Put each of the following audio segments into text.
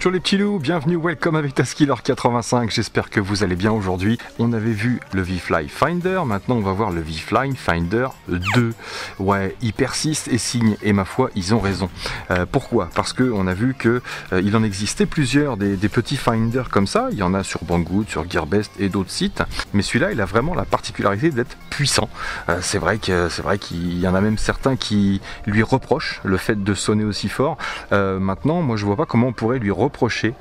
ciao les petits loups, bienvenue, welcome avec Taskiller 85, j'espère que vous allez bien aujourd'hui. On avait vu le V-Fly Finder, maintenant on va voir le V-Fly Finder 2. Ouais, il persiste et signe, et ma foi, ils ont raison. Euh, pourquoi? Parce qu'on a vu que euh, il en existait plusieurs des, petits finders comme ça, il y en a sur Banggood, sur Gearbest et d'autres sites, mais celui-là il a vraiment la particularité d'être puissant. Euh, c'est vrai que c'est vrai qu'il y en a même certains qui lui reprochent le fait de sonner aussi fort. maintenant, moi je vois pas comment on pourrait lui reprocher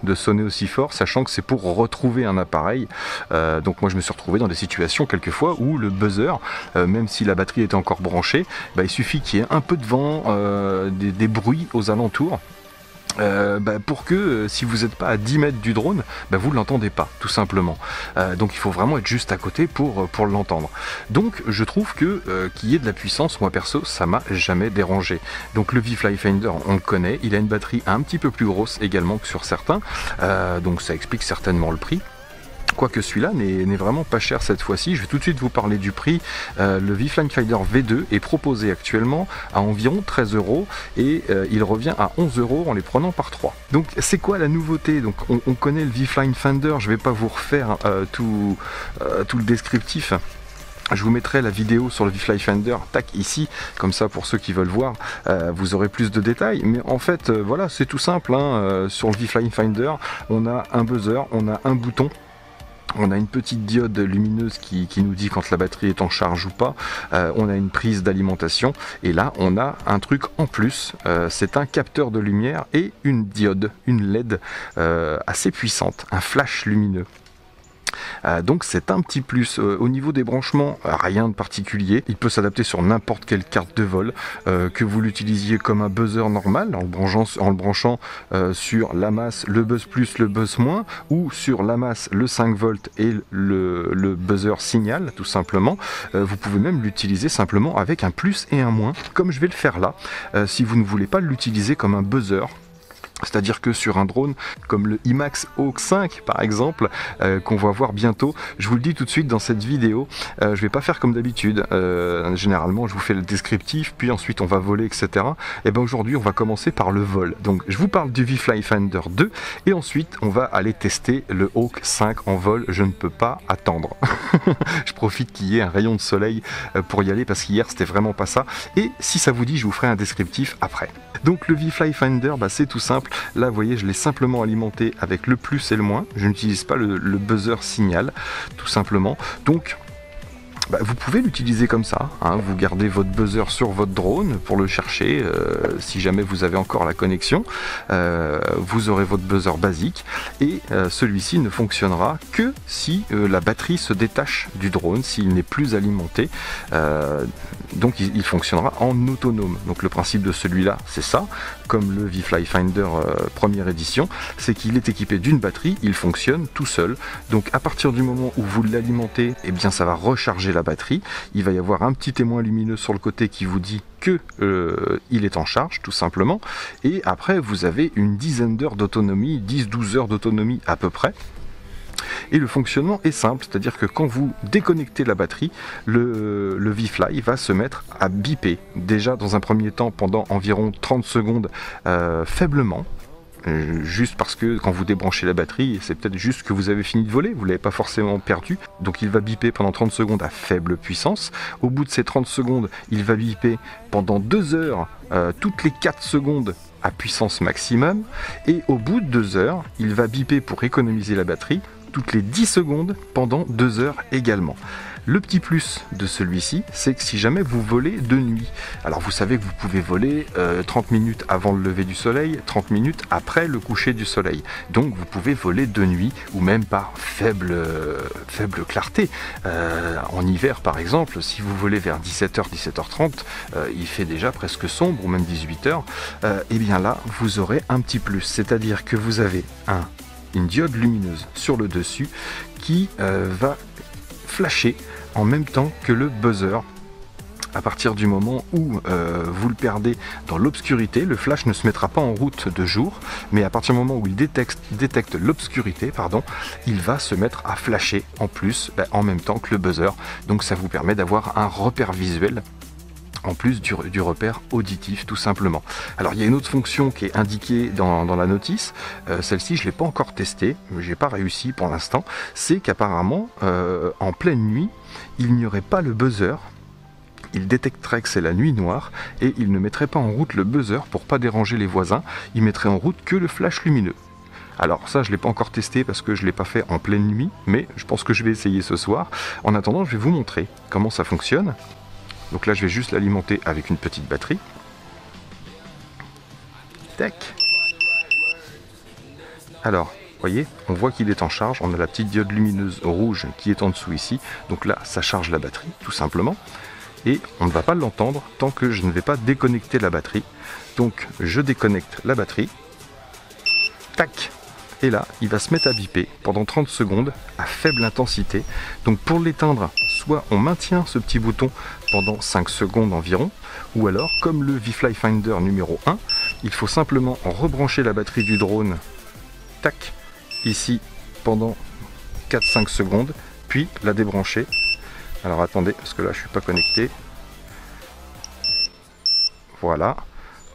de sonner aussi fort, sachant que c'est pour retrouver un appareil. Euh, donc moi je me suis retrouvé dans des situations quelquefois où le buzzer, euh, même si la batterie était encore branchée, bah, il suffit qu'il y ait un peu de vent, euh, des, bruits aux alentours. Bah, pour que si vous n'êtes pas à 10 mètres du drone, bah, vous ne l'entendez pas, tout simplement. donc il faut vraiment être juste à côté pour, pour l'entendre. Donc je trouve que qu'il y ait de la puissance, moi perso, ça m'a jamais dérangé. Donc le V-Fly Finder, on le connaît, il a une batterie un petit peu plus grosse également que sur certains, donc ça explique certainement le prix quoique celui-là n'est vraiment pas cher cette fois-ci. Je vais tout de suite vous parler du prix. Euh, le V-Flying Finder V2 est proposé actuellement à environ 13 euros et euh, il revient à 11 euros en les prenant par 3. Donc c'est quoi la nouveauté? Donc on, connaît le V-Flying Finder, je ne vais pas vous refaire euh, tout, tout le descriptif. Je vous mettrai la vidéo sur le V-Fly Finder, tac, ici, comme ça pour ceux qui veulent voir, vous aurez plus de détails. Mais en fait, voilà, c'est tout simple. Hein, sur le V-Fly Finder, on a un buzzer, on a un bouton on a une petite diode lumineuse qui, nous dit quand la batterie est en charge ou pas. Euh, on a une prise d'alimentation. Et là, on a un truc en plus. Euh, c'est un capteur de lumière et une diode, une LED euh, assez puissante, un flash lumineux. Euh, donc c'est un petit plus. Euh, au niveau des branchements, euh, rien de particulier. Il peut s'adapter sur n'importe quelle carte de vol, que vous l'utilisiez comme un buzzer normal, en le branchant, sur la masse, le buzz plus, le buzz moins, ou sur la masse, le 5 volts et le buzzer signal, tout simplement. vous pouvez même l'utiliser simplement avec un plus et un moins, comme je vais le faire là. si vous ne voulez pas l'utiliser comme un buzzer, c'est-à-dire que sur un drone comme le IMAX Hawk 5 par exemple, euh, qu'on va voir bientôt, je vous le dis tout de suite dans cette vidéo, euh, je vais pas faire comme d'habitude. Euh, généralement, je vous fais le descriptif, puis ensuite on va voler, etc. Et ben aujourd'hui, on va commencer par le vol. Donc, je vous parle du V-Fly Finder 2, et ensuite on va aller tester le Hawk 5 en vol. Je ne peux pas attendre. je profite qu'il y ait un rayon de soleil pour y aller parce qu'hier c'était vraiment pas ça. Et si ça vous dit, je vous ferai un descriptif après. Donc le V-Fly Finder, bah, c'est tout simple. Là, vous voyez, je l'ai simplement alimenté avec le plus et le moins. Je n'utilise pas le, le buzzer signal, tout simplement. Donc, bah, vous pouvez l'utiliser comme ça. Hein. Vous gardez votre buzzer sur votre drone pour le chercher. Euh, si jamais vous avez encore la connexion, euh, vous aurez votre buzzer basique et euh, celui-ci ne fonctionnera que si la batterie se détache du drone, s'il n'est plus alimenté. donc il, fonctionnera en autonome. Donc le principe de celui-là, c'est ça. Comme le V-Fly Finder première édition, c'est qu'il est équipé d'une batterie, il fonctionne tout seul. Donc à partir du moment où vous l'alimentez, eh bien ça va recharger la batterie. Il va y avoir un petit témoin lumineux sur le côté qui vous dit que euh, il est en charge tout simplement. Et après vous avez une dizaine d'heures d'autonomie, 10-12 heures d'autonomie à peu près. Et le fonctionnement est simple, c'est-à-dire que quand vous déconnectez la batterie, le, V-Fly va se mettre à biper. Déjà dans un premier temps pendant environ 30 secondes euh, faiblement, euh, juste parce que quand vous débranchez la batterie, c'est peut-être juste que vous avez fini de voler, vous l'avez pas forcément perdu. Donc il va biper pendant 30 secondes à faible puissance. Au bout de ces 30 secondes, il va biper pendant 2 heures, euh, toutes les 4 secondes à puissance maximum. Et au bout de 2 heures, il va biper pour économiser la batterie toutes les 10 secondes pendant 2 heures également. Le petit plus de celui-ci, c'est que si jamais vous volez de nuit, alors vous savez que vous pouvez voler 30 euh, minutes avant le lever du soleil, 30 minutes après le coucher du soleil. Donc vous pouvez voler de nuit ou même par faible, faible clarté. Euh, en hiver par exemple, si vous volez vers 17h, 17h30, il fait déjà presque sombre ou même 18h, et eh bien là vous aurez un petit plus, c'est-à-dire que vous avez un une diode lumineuse sur le dessus qui euh, va flasher en même temps que le buzzer à partir du moment où euh, vous le perdez dans l'obscurité, le flash ne se mettra pas en route de jour, mais à partir du moment où il détecte, l'obscurité, il va se mettre à flasher en plus, ben, en même temps que le buzzer. Donc ça vous permet d'avoir un repère visuel en plus du, repère auditif tout simplement. Alors il y a une autre fonction qui est indiquée dans, la notice, euh, celle-ci je ne l'ai pas encore testée, j'ai pas réussi pour l'instant, c'est qu'apparemment euh, en pleine nuit il n'y aurait pas le buzzer, il détecterait que c'est la nuit noire et il ne mettrait pas en route le buzzer pour pas déranger les voisins, il mettrait en route que le flash lumineux. Alors ça, je ne l'ai pas encore testé parce que je ne l'ai pas fait en pleine nuit, mais je pense que je vais essayer ce soir. En attendant, je vais vous montrer comment ça fonctionne. Donc là, je vais juste l'alimenter avec une petite batterie. Tac. Alors, voyez, on voit qu'il est en charge. On a la petite diode lumineuse rouge qui est en dessous ici. Donc là, ça charge la batterie, tout simplement. Et on ne va pas l'entendre tant que je ne vais pas déconnecter la batterie. Donc, je déconnecte la batterie. Tac et là, il va se mettre à biper pendant 30 secondes à faible intensité. Donc pour l'éteindre, soit on maintient ce petit bouton pendant 5 secondes environ, ou alors, comme le V-Fly Finder numéro 1, il faut simplement rebrancher la batterie du drone, tac, ici pendant 4-5 secondes, puis la débrancher. Alors attendez, parce que là je suis pas connecté. Voilà.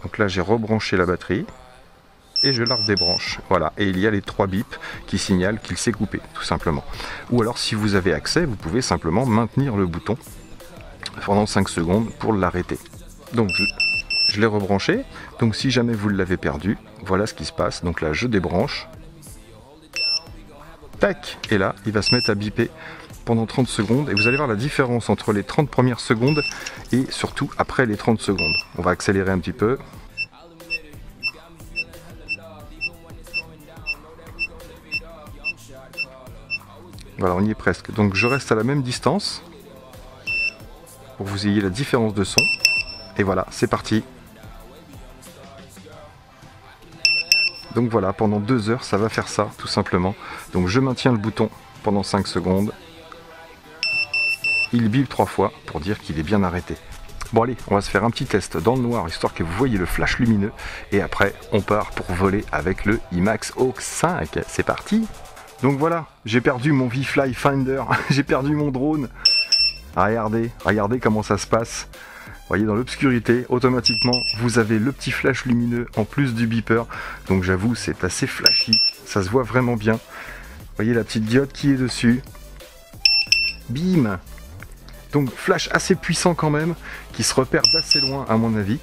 Donc là j'ai rebranché la batterie et je la redébranche. Voilà, et il y a les trois bips qui signalent qu'il s'est coupé, tout simplement. Ou alors si vous avez accès, vous pouvez simplement maintenir le bouton pendant 5 secondes pour l'arrêter. Donc je, je l'ai rebranché, donc si jamais vous l'avez perdu, voilà ce qui se passe. Donc là je débranche, tac, et là il va se mettre à biper pendant 30 secondes et vous allez voir la différence entre les 30 premières secondes et surtout après les 30 secondes. On va accélérer un petit peu. Voilà, on y est presque. Donc je reste à la même distance pour que vous ayez la différence de son. Et voilà, c'est parti. Donc voilà, pendant deux heures, ça va faire ça, tout simplement. Donc je maintiens le bouton pendant 5 secondes. Il bip trois fois pour dire qu'il est bien arrêté. Bon allez, on va se faire un petit test dans le noir, histoire que vous voyez le flash lumineux. Et après, on part pour voler avec le IMAX Hawk 5. C'est parti donc voilà, j'ai perdu mon V-Fly Finder, j'ai perdu mon drone. Regardez, regardez comment ça se passe. Vous voyez, dans l'obscurité, automatiquement, vous avez le petit flash lumineux en plus du beeper. Donc j'avoue, c'est assez flashy. Ça se voit vraiment bien. Vous voyez la petite diode qui est dessus. Bim Donc flash assez puissant quand même, qui se repère d'assez loin à mon avis.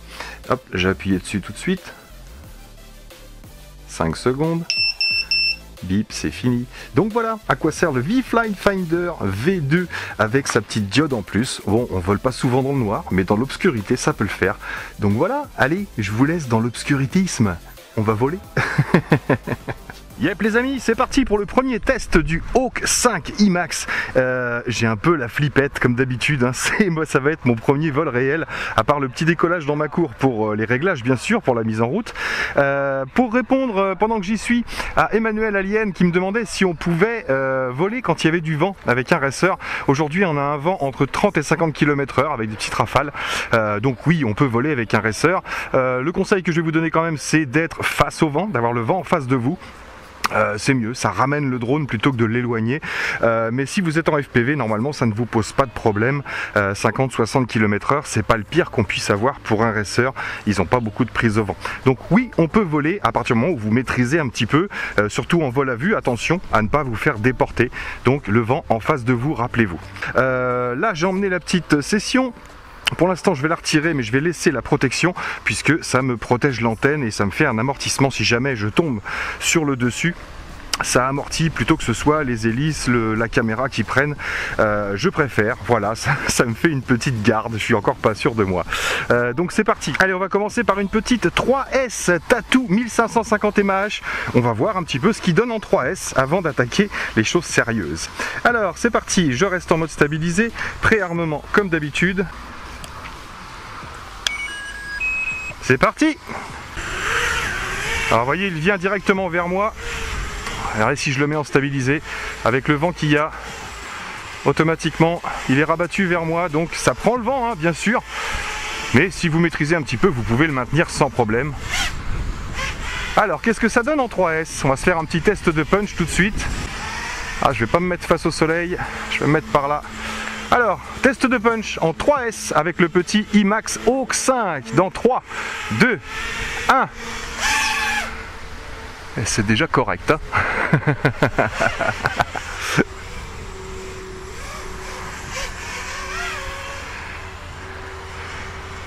Hop, j'ai appuyé dessus tout de suite. 5 secondes bip, c'est fini. Donc voilà à quoi sert le V-Fly Finder V2 avec sa petite diode en plus. Bon, on vole pas souvent dans le noir, mais dans l'obscurité, ça peut le faire. Donc voilà, allez, je vous laisse dans l'obscuritisme. On va voler. Yep les amis, c'est parti pour le premier test du Hawk 5 IMAX. Euh, j'ai un peu la flippette comme d'habitude, hein. moi ça va être mon premier vol réel, à part le petit décollage dans ma cour pour euh, les réglages bien sûr, pour la mise en route. Euh, pour répondre pendant que j'y suis à Emmanuel Alien qui me demandait si on pouvait voler quand il y avait du vent avec un racer. Aujourd'hui on a un vent entre 30 et 50 km h avec des petites rafales, donc oui on peut voler avec un racer. le conseil que je vais vous donner quand même c'est d'être face au vent, d'avoir le vent en face de vous. Euh, c'est mieux, ça ramène le drone plutôt que de l'éloigner. Euh, mais si vous êtes en FPV, normalement ça ne vous pose pas de problème. 50-60 km h c'est pas le pire qu'on puisse avoir pour un racer. Ils n'ont pas beaucoup de prise au vent. Donc oui, on peut voler à partir du moment où vous maîtrisez un petit peu, euh, surtout en vol à vue. Attention à ne pas vous faire déporter. Donc le vent en face de vous, rappelez-vous. là, j'ai emmené la petite session. Pour l'instant, je vais la retirer, mais je vais laisser la protection puisque ça me protège l'antenne et ça me fait un amortissement si jamais je tombe sur le dessus ça amortit plutôt que ce soit les hélices, la caméra qui prennent. Euh, je préfère, voilà, ça, me fait une petite garde, je suis encore pas sûr de moi. Euh, donc c'est parti. Allez, on va commencer par une petite 3S Tattoo 1550 mAh. On va voir un petit peu ce qui donne en 3S avant d'attaquer les choses sérieuses. Alors, c'est parti, je reste en mode stabilisé, préarmement comme d'habitude. C'est parti Alors vous voyez, il vient directement vers moi. Alors si je le mets en stabilisé, avec le vent qu'il y a, automatiquement, il est rabattu vers moi. Donc ça prend le vent, hein, bien sûr. Mais si vous maîtrisez un petit peu, vous pouvez le maintenir sans problème. Alors, qu'est-ce que ça donne en 3S On va se faire un petit test de punch tout de suite. Ah, je vais pas me mettre face au soleil, je vais me mettre par là. Alors, test de punch en 3S avec le petit IMAX Hawk 5 dans 3, 2, 1. Et c'est déjà correct. Hein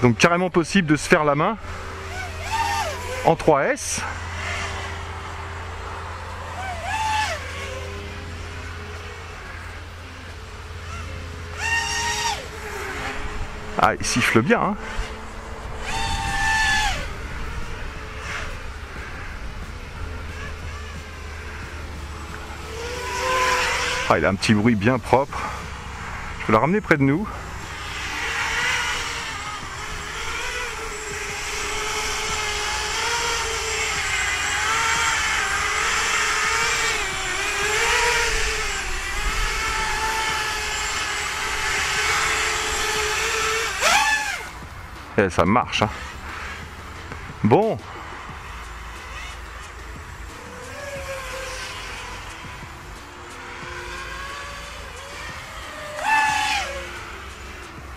Donc carrément possible de se faire la main en 3S. Ah, il siffle bien. Hein ah, il a un petit bruit bien propre. Je vais le ramener près de nous. Ça marche. Hein. Bon.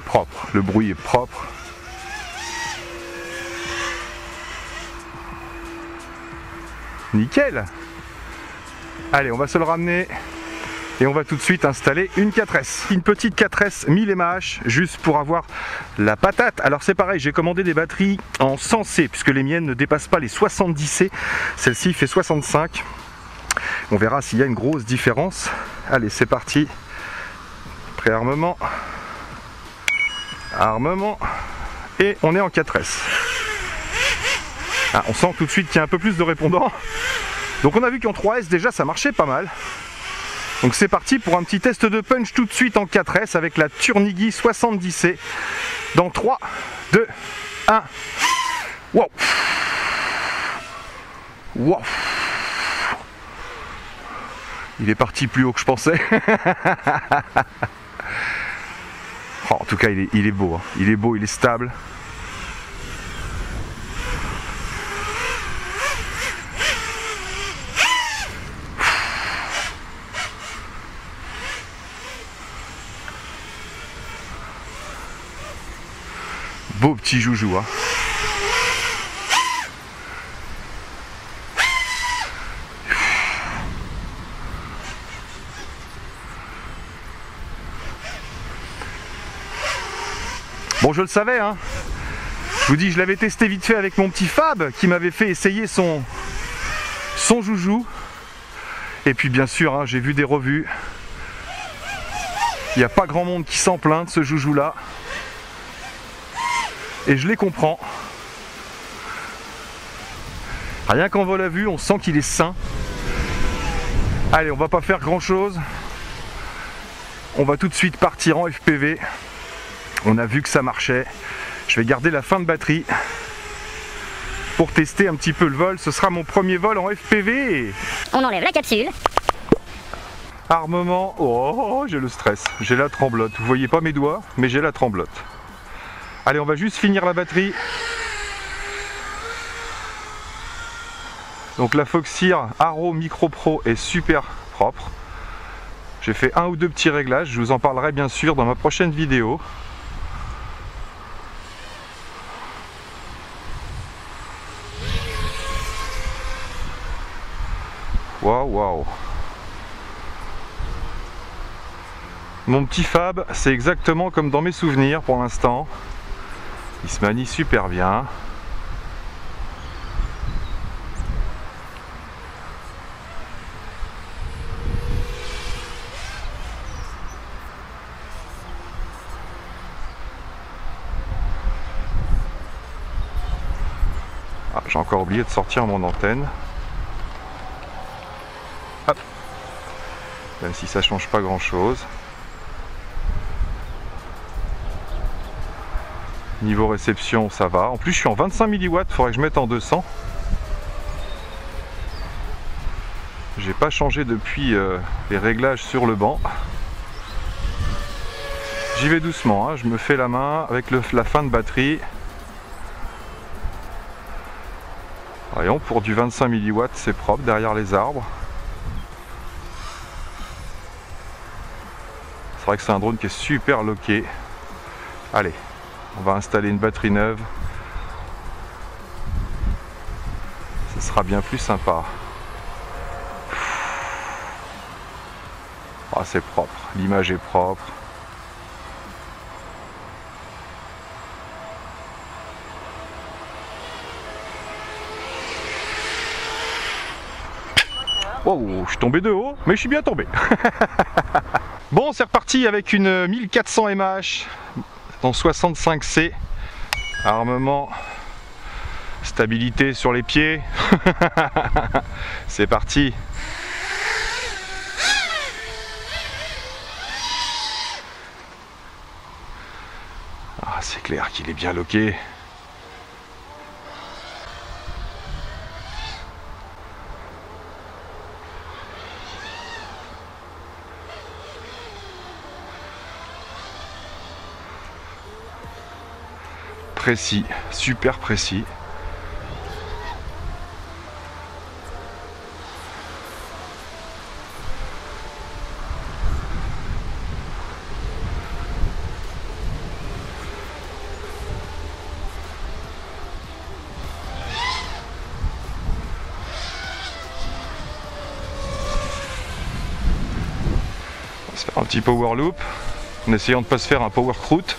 Propre. Le bruit est propre. Nickel. Allez, on va se le ramener et on va tout de suite installer une 4S. Une petite 4S 1000 mAh juste pour avoir la patate. Alors c'est pareil, j'ai commandé des batteries en 100C puisque les miennes ne dépassent pas les 70C. Celle-ci fait 65. On verra s'il y a une grosse différence. Allez, c'est parti. Préarmement. Armement. Et on est en 4S. Ah, on sent tout de suite qu'il y a un peu plus de répondants. Donc on a vu qu'en 3S déjà ça marchait pas mal. Donc c'est parti pour un petit test de punch tout de suite en 4S avec la Turnigi 70C. Dans 3, 2, 1. Wow Wow Il est parti plus haut que je pensais. Oh, en tout cas, il est, il est beau. Hein. Il est beau, il est stable. Beau petit joujou. Hein. Bon, je le savais, hein. Je vous dis, je l'avais testé vite fait avec mon petit Fab qui m'avait fait essayer son, son joujou. Et puis, bien sûr, hein, j'ai vu des revues. Il n'y a pas grand monde qui s'en plaint de ce joujou-là. Et je les comprends. Rien qu'en vol à vue, on sent qu'il est sain. Allez, on va pas faire grand chose. On va tout de suite partir en FPV. On a vu que ça marchait. Je vais garder la fin de batterie pour tester un petit peu le vol. Ce sera mon premier vol en FPV. On enlève la capsule. Armement. Oh, j'ai le stress. J'ai la tremblote. Vous voyez pas mes doigts, mais j'ai la tremblote. Allez, on va juste finir la batterie. Donc la Foxir Arrow Micro Pro est super propre. J'ai fait un ou deux petits réglages, je vous en parlerai bien sûr dans ma prochaine vidéo. Waouh, waouh. Mon petit Fab, c'est exactement comme dans mes souvenirs pour l'instant. Il se manie super bien. Ah, j'ai encore oublié de sortir mon antenne. Hop. Même si ça change pas grand chose. Niveau réception, ça va. En plus, je suis en 25 mW, faudrait que je mette en 200. J'ai pas changé depuis euh, les réglages sur le banc. J'y vais doucement, hein. je me fais la main avec la fin de batterie. Voyons, pour du 25 mW, c'est propre derrière les arbres. vrai que c'est un drone qui est super loqué. Allez, on va installer une batterie neuve. Ce sera bien plus sympa. Ah, c'est propre, l'image est propre. Wow, je suis tombé de haut, mais je suis bien tombé. bon, c'est reparti avec une 1400 mAh dans 65C. Armement, stabilité sur les pieds. c'est parti. Ah, c'est clair qu'il est bien loqué. Précis, super précis. On va faire un petit power loop en essayant de ne pas se faire un power croûte.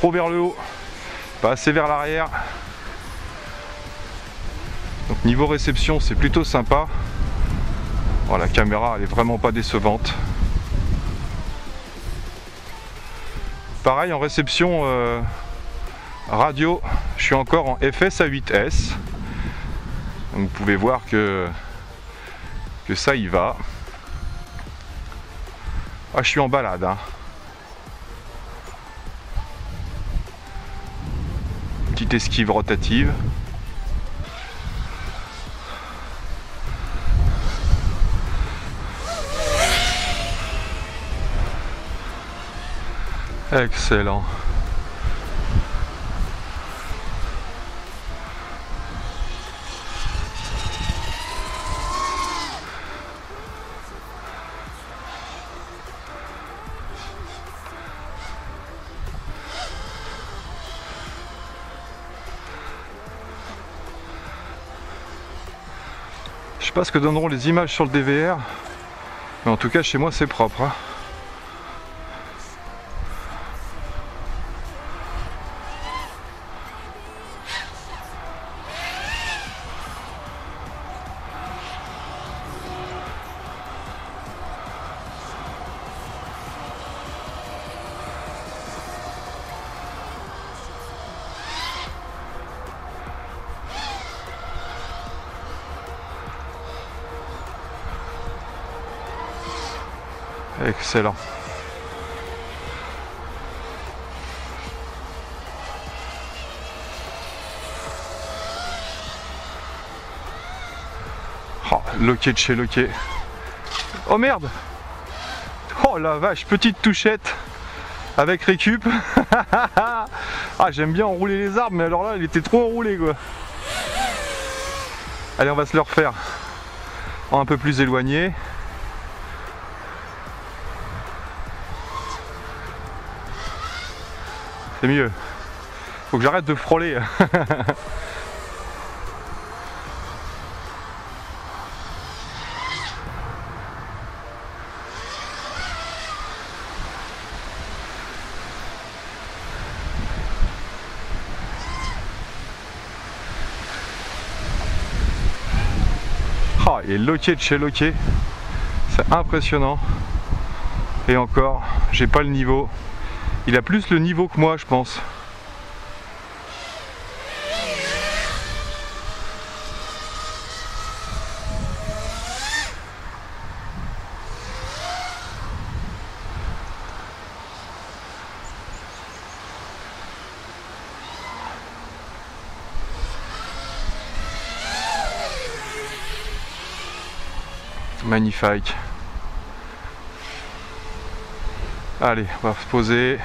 Trop vers le haut, pas assez vers l'arrière. Donc niveau réception, c'est plutôt sympa. Oh, la caméra, elle est vraiment pas décevante. Pareil en réception euh, radio, je suis encore en FS-A8S. Donc vous pouvez voir que, que ça y va. Ah, je suis en balade. Hein. Esquive rotative. Excellent. Je sais pas ce que donneront les images sur le DVR, mais en tout cas chez moi c'est propre. Hein. Excellent. Oh, de chez loquet. Oh merde Oh la vache, petite touchette avec récup. ah j'aime bien enrouler les arbres mais alors là il était trop enroulé quoi. Allez on va se le refaire un peu plus éloigné. C'est mieux. Faut que j'arrête de frôler. Oh, il est loqué de chez loqué. C'est impressionnant. Et encore, j'ai pas le niveau. Il a plus le niveau que moi, je pense. Magnifique. Allez, on va se poser.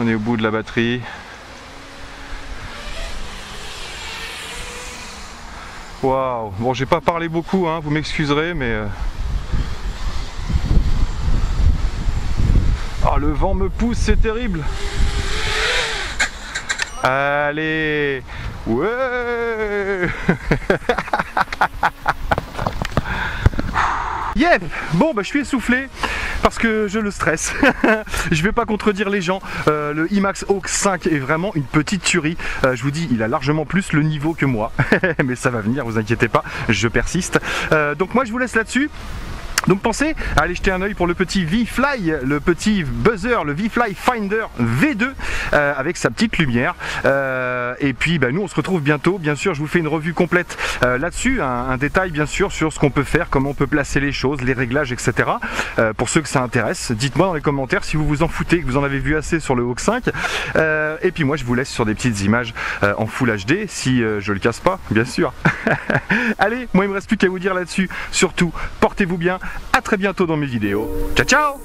On est au bout de la batterie. Waouh. Bon, j'ai pas parlé beaucoup, hein, vous m'excuserez, mais... euh, Oh, le vent me pousse, c'est terrible. Allez. Ouais. Yep. Bon, bah, je suis essoufflé parce que je le stresse. je vais pas contredire les gens. Euh, le IMAX Hawk 5 est vraiment une petite tuerie. Euh, je vous dis, il a largement plus le niveau que moi. Mais ça va venir, vous inquiétez pas, je persiste. Euh, donc moi je vous laisse là-dessus. Donc pensez à aller jeter un oeil pour le petit V-Fly, le petit buzzer, le V-Fly Finder V2 euh, avec sa petite lumière. Euh, et puis bah, nous on se retrouve bientôt. Bien sûr, je vous fais une revue complète euh, là-dessus, un, un détail bien sûr sur ce qu'on peut faire, comment on peut placer les choses, les réglages, etc. Euh, pour ceux que ça intéresse, dites-moi dans les commentaires si vous vous en foutez, que vous en avez vu assez sur le Hawk 5. Euh, et puis moi je vous laisse sur des petites images euh, en Full HD si je le casse pas, bien sûr. Allez, moi il me reste plus qu'à vous dire là-dessus. Surtout, portez-vous bien. À très bientôt dans mes vidéos. Ciao ciao